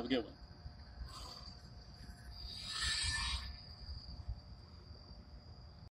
Have a good one.